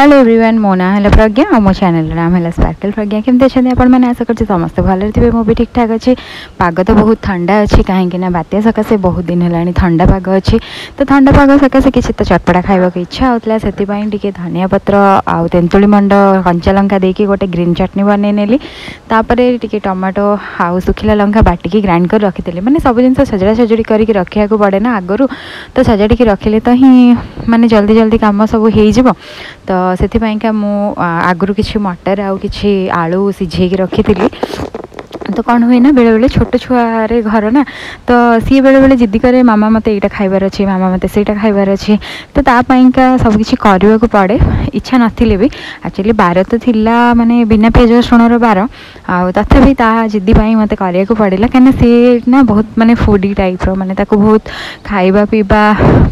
hello मो Mona hello प्रज्ञा और मो चैनल नाम है स्पार्कल प्रज्ञा केमती अच्छा आपने आशा करते समस्त भले थे मुँह भी ठीक ठाक अच्छे पाग तो बहुत थंडा अच्छी कहीं बात्या सकाशे बहुत दिन है थंडा पाग अच्छी तो थंडा पाग सकाशे किसी तो चटपटा खावाक इच्छा होता से धनिया पत्र आंतुमी मंड कंचा लंका देखिए गोटे ग्रीन चटनी बनने टी टमाटो आउ शुखिला लंका बाटिक ग्राइंड कर रखी थी मैंने सब जिन तो सजड़ा सजड़ी कर रखा पड़े ना आगु तो सजाड़ी रखिले तो हिं मानते जल्दी जल्दी कम सब हो तो ସେଥିପାଇଁକା ମୁଁ ଆଗରୁ କିଛି ମଟର ଆଉ କିଛି ଆଳୁ ସିଝେଇକି ରଖିଥିଲି ତ କ'ଣ ହୁଏ ନା ବେଳେବେଳେ ଛୋଟ ଛୁଆରେ ଘର ନା ତ ସିଏ ବେଳେବେଳେ ଜିଦି କରେ ମାମା ମୋତେ ଏଇଟା ଖାଇବାର ଅଛି ମାମା ମୋତେ ସେଇଟା ଖାଇବାର ଅଛି ତ ତା ପାଇଁକା ସବୁକିଛି କରିବାକୁ ପଡ଼େ इच्छा नी एक्चुअली बार तो थिला मानने बिना पेज शुण बार आथापि ता जिदी मत कर पड़ेगा कहीं सीना बहुत मानते फुडी टाइप रहा बहुत खावा पीवा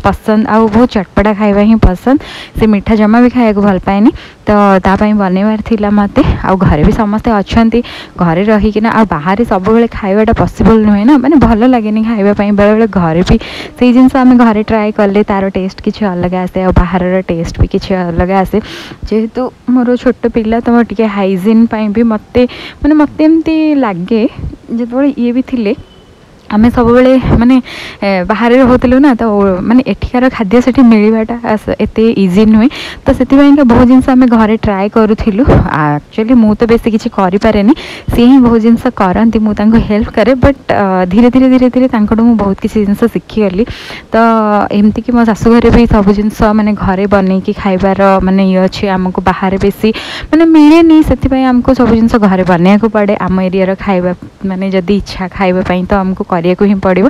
पसंद आउ बहुत चटपटा खावा ही पसंद से मिठा जमा भी खाया भल पाए ତ ତା ପାଇଁ ବନେଇବାର ଥିଲା ମୋତେ ଆଉ ଘରେ ବି ସମସ୍ତେ ଅଛନ୍ତି ଘରେ ରହିକିନା ଆଉ ବାହାରେ ସବୁବେଳେ ଖାଇବାଟା ପସିବଲ୍ ନୁହେଁ ନା ମାନେ ଭଲ ଲାଗେନି ଖାଇବା ପାଇଁ ବେଳେବେଳେ ଘରେ ବି ସେଇ ଜିନିଷ ଆମେ ଘରେ ଟ୍ରାଏ କଲେ ତା'ର ଟେଷ୍ଟ କିଛି ଅଲଗା ଆସେ ଆଉ ବାହାରର ଟେଷ୍ଟ ବି କିଛି ଅଲଗା ଆସେ ଯେହେତୁ ମୋର ଛୋଟ ପିଲା ତ ମୋର ଟିକେ ହାଇଜିନ୍ ପାଇଁ ବି ମୋତେ ମାନେ ମୋତେ ଏମିତି ଲାଗେ ଯେତେବେଳେ ଇଏ ବି ଥିଲେ आम सब मानने बाहर रोल ना तो मानते एठिकार खाद्य से मिलवाटा एत इजी नुहे तो से बहुत जिनस घर ट्राए करूँ आकचुअली मुझे बेस किसी करें सी ही बहुत जिनस करती मुझे हेल्प कै बट धीरे धीरे धीरे धीरे मुझे बहुत किसी जिन शिखिगली तो एमती कि मो शाशुघर भी सब जिन मैंने घरे बनई खाइबार मानने ये अच्छे आमको बाहर बेस मानते मिले नहीं से आमको सब जिन घर बनवाक पड़े आम एरिया खाइबा मानते जदि इच्छा खाइबापी तो आमको करवाक हिं पड़ो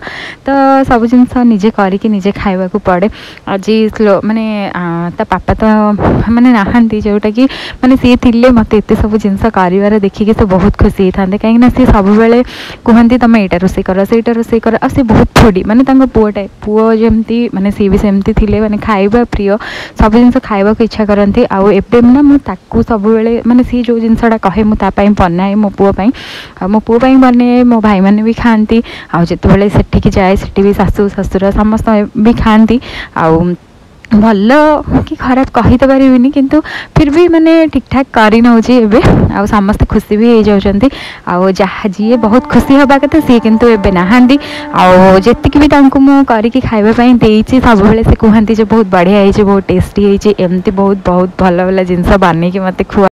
तो सब जिन निजे करजे खावाक पड़े आज मानने पापा तो मानने नहाँ जोटा कि मानते सी थे मत एत सब जिन कर देखिक से बहुत खुशी था कहीं सी सब बेले कहते तुम यही रोष कर सहीटा रोसे कर बहुत फोडी मानते पुअटा पुओ जमी मानते सी भी सेमती थे मैंने खावा प्रिय सब जिन खावाक इच्छा करती आउ एम मुझे सब बेले मानते सी जो जिनसा कहे मुझे बनाए मो पुआ मो पुपाई बनाए मो भाई मैंने भी खाती आतेबले सेठी जाए से भी शाशु शाशुर समस्त भी खाती आ भल कि खराब कही तो पार कि फिर भी मैंने ठीक ठाक कर समस्ते खुशी भी हो जाए बहुत खुशी हवा कथा सी कि नहाँ मुझे करके खावापी सब वे से कहते बहुत बढ़िया है बहुत टेस्टी होती बहुत बहुत भल भल जिन बनई कि खुआ